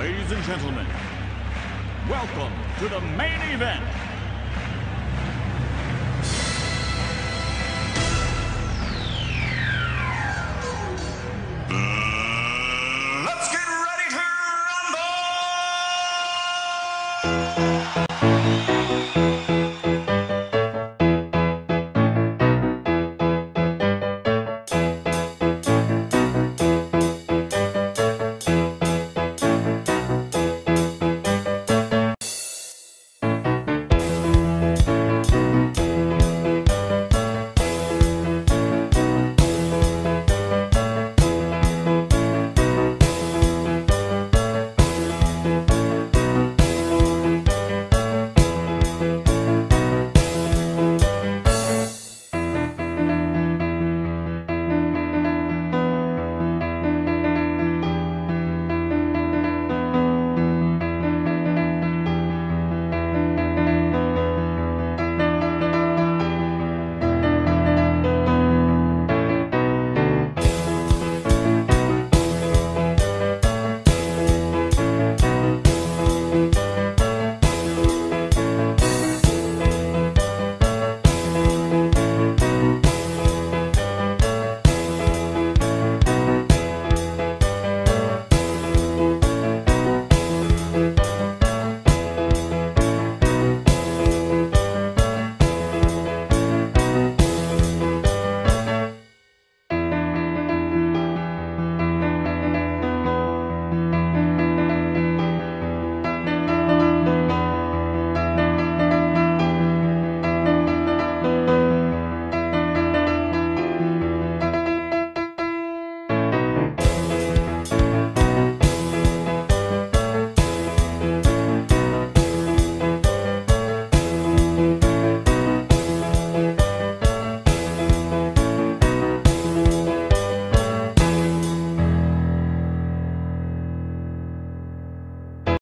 Ladies and gentlemen, welcome to the main event.